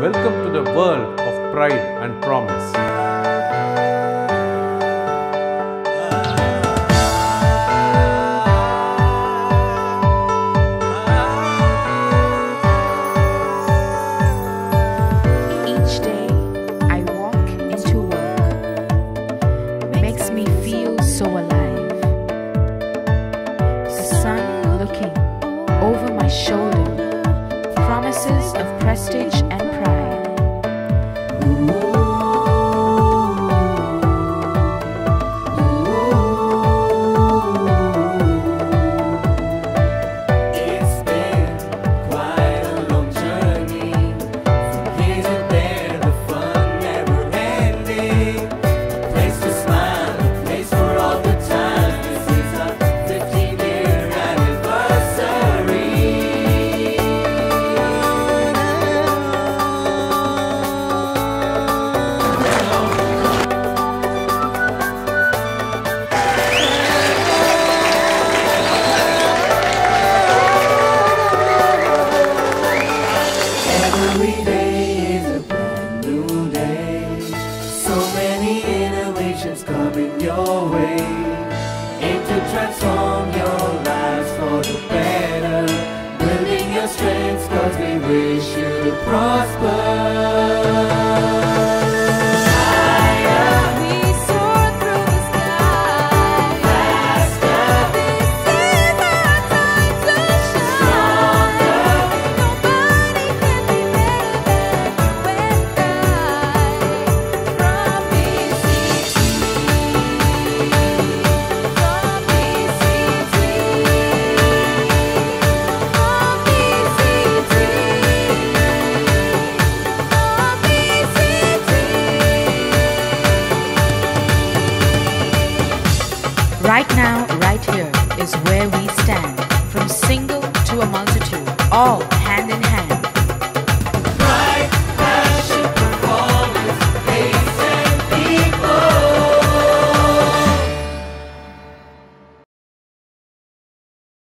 Welcome to the world of pride and promise. Each day I walk into work makes me feel so alive. The sun looking over my shoulder promises of prestige and way. Aim to transform your lives for the better. Building your strengths cause we wish you to prosper. Right now, right here is where we stand. From single to a multitude, all